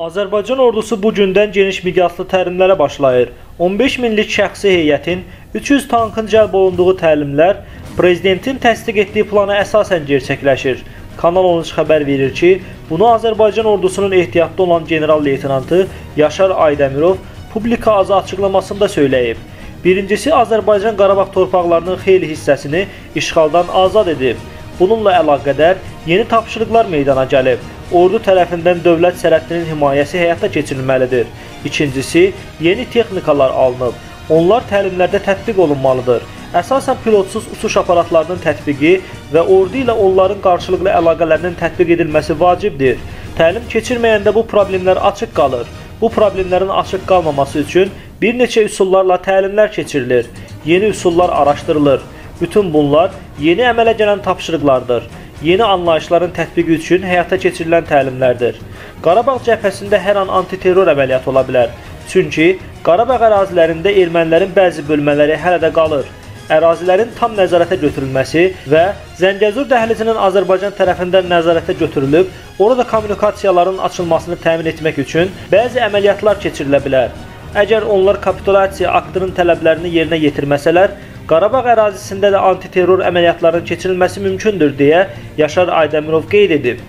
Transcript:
Azərbaycan ordusu bu gündən geniş miqyaslı təlimlərə başlayır. 15 minlik şəxsi heyətin 300 tankın cəlb olunduğu təlimlər prezidentin təsdiq etdiyi plana əsasən gerçəkləşir. Kanal 13 xəbər verir ki, bunu Azərbaycan ordusunun ehtiyatda olan general-leytenantı Yaşar Aydəmirov publika azı açıqlamasında söyləyib. Birincisi, Azərbaycan Qarabağ torpaqlarının xeyli hissəsini işğaldan azad edib. Bununla əlaqədar yeni tapşırıqlar meydana gəlib. Ordu tərəfindən dövlət sərhədinin himayəsi həyata keçirilməlidir. İkincisi, yeni texnikalar alınıb. Onlar təlimlərdə tətbiq olunmalıdır. Əsasən pilotsuz uçuş aparatlarının tətbiqi və ordu ilə onların qarşılıqlı əlaqələrinin tətbiq edilməsi vacibdir. Təlim keçirməyəndə bu problemlər açıq qalır. Bu problemlərin açıq qalmaması üçün bir neçə üsullarla təlimlər keçirilir. Yeni üsullar araşdırılır. Bütün bunlar yeni əmələ gələn tapşırıqlardır. Yeni anlayışların tətbiqi üçün həyata keçirilən təlimlərdir. Qarabağ cəbhəsində hər an antiterror əməliyyatı ola bilər. Çünki Qarabağ ərazilərində ermənilərin bəzi bölmələri hələ də qalır. Ərazilərin tam nəzarətə götürülməsi və Zəngəzur dəhlizinin Azərbaycan tərəfindən nəzarətə götürülüb, orada kommunikasiyaların açılmasını təmin etmək üçün bəzi əməliyyatlar keçirilə bilər. Əgər onlar kapitulasiya aktının tələblərini yerinə yetirməsələr, Qarabağ ərazisində də antiterror əməliyyatlarının keçirilməsi mümkündür deyə Yaşar Aydəmirov qeyd edib.